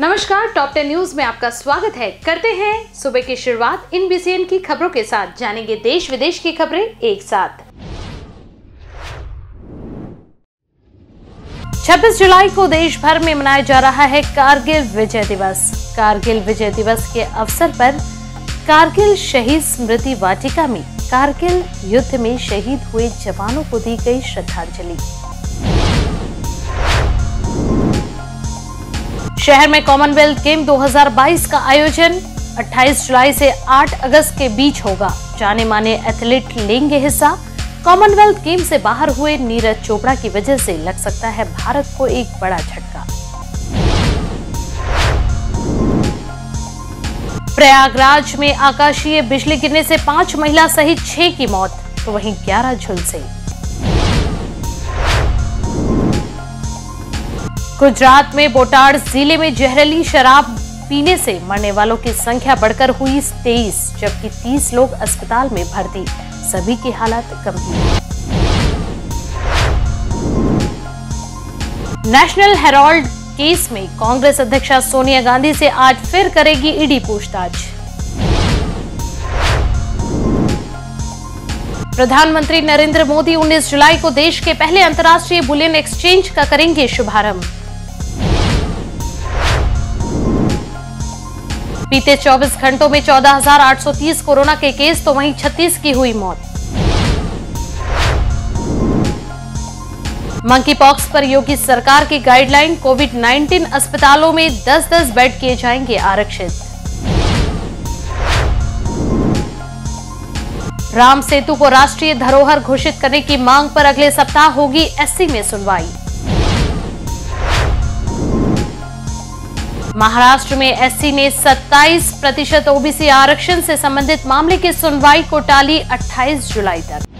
नमस्कार top ten news में आपका स्वागत है। करते हैं सुबह की शुरुआत इन बीसीएन की खबरों के साथ। जानेंगे देश विदेश की खबरें एक साथ। 26 जुलाई को देश भर में मनाया जा रहा है कारगिल विजय दिवस। कारगिल विजय दिवस के अवसर पर कारगिल शहीद स्मृति वाटिका में कारगिल युद्ध में शहीद हुए जवानों को दी गई श्रद्धांजलि। शहर में कॉमनवेल्थ गेम 2022 का आयोजन 28 जुलाई से 8 अगस्त के बीच होगा। जाने माने एथलीट लेंगे हिस्सा। कॉमनवेल्थ गेम से बाहर हुए नीरज चोपड़ा की वजह से लग सकता है भारत को एक बड़ा झटका। प्रयागराज में आकाशीय बिजली गिरने से पाँच महिला सहित छह की मौत तो वहीं ग्यारह झुलसे। गुजरात में बोटाड़ ज़िले में जहरीली शराब पीने से मरने वालों की संख्या बढ़कर हुई तेईस, जबकि तीस लोग अस्पताल में भर्ती। सभी की हालत गंभीर। नेशनल हेराल्ड केस में कांग्रेस अध्यक्षा सोनिया गांधी से आज फिर करेगी ईडी पूछताछ। प्रधानमंत्री नरेंद्र मोदी 19 जुलाई को देश के पहले अंतर्राष्ट्रीय बुलियन एक्सचेंज का करेंगे शुभारंभ। बीते 24 घंटों में 14,830 कोरोना के केस तो वहीं 36 की हुई मौत। मंकी पॉक्स पर योगी सरकार की गाइडलाइन कोविड 19 अस्पतालों में 10-10 बेड किए जाएँगे आरक्षित। राम सेतु को राष्ट्रीय धरोहर घोषित करने की मांग पर अगले सप्ताह होगी एससी में सुनवाई। महाराष्ट्र में एससी ने 27 प्रतिशत ओबीसी आरक्षण से संबंधित मामले की सुनवाई को टाली 28 जुलाई तक।